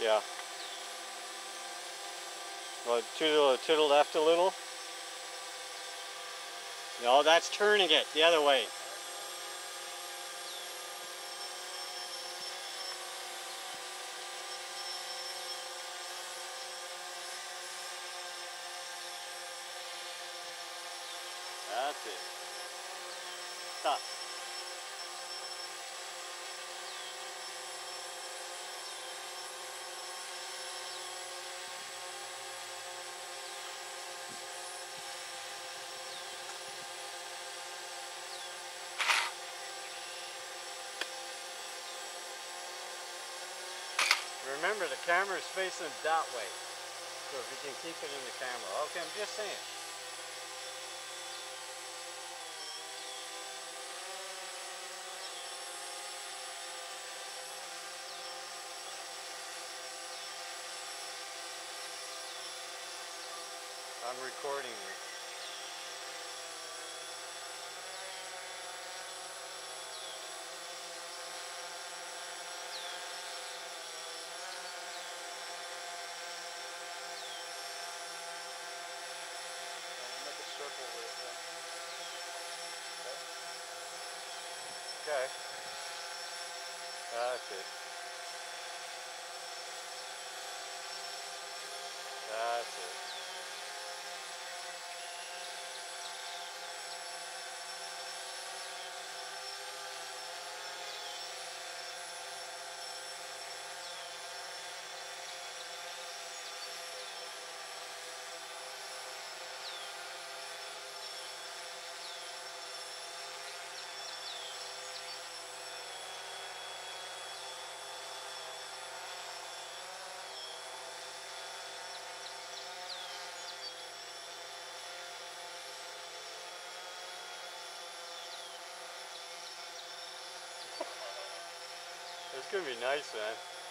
Yeah. Well, to the, to the left a little. No, that's turning it the other way. That's it. Stop. Remember the camera is facing that way. So if you can keep it in the camera. Okay, I'm just saying. I'm recording you. And make a circle with it then. Okay. Ah, That's it. It's gonna be nice, man.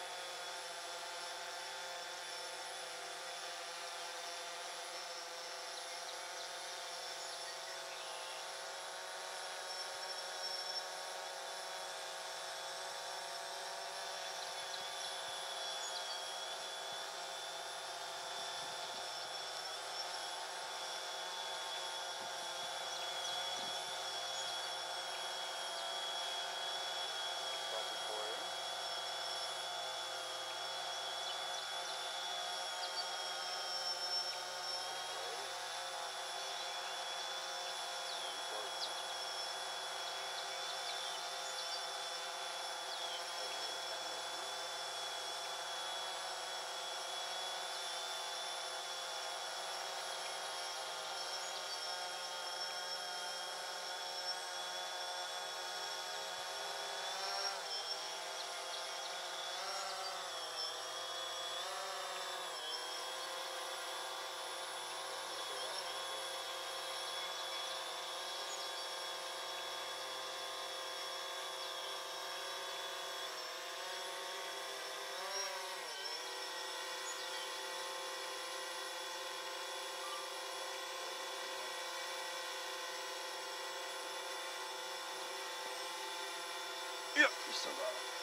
It.